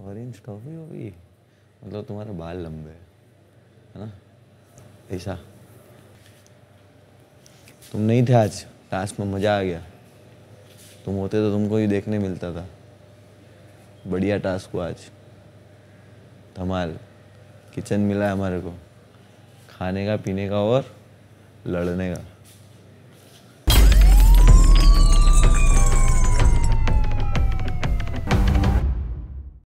Orange toffee होगी मतलब तुम्हारे बाल लंबे है ना? ऐसा। तुम नहीं थे आज क्लास में मज़ा आ गया। तुम होते तो तुमको ही देखने मिलता था। बढ़िया टास्क हुआ आज। धमाल। किचन मिला है हमारे को। खाने का, पीने का और लड़ने का।